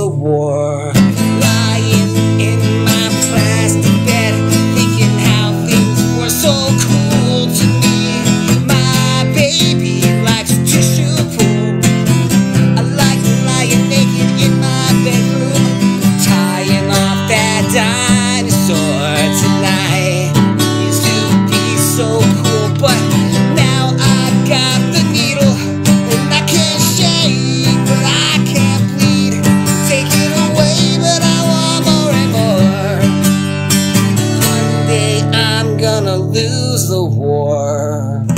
the war. gonna lose the war.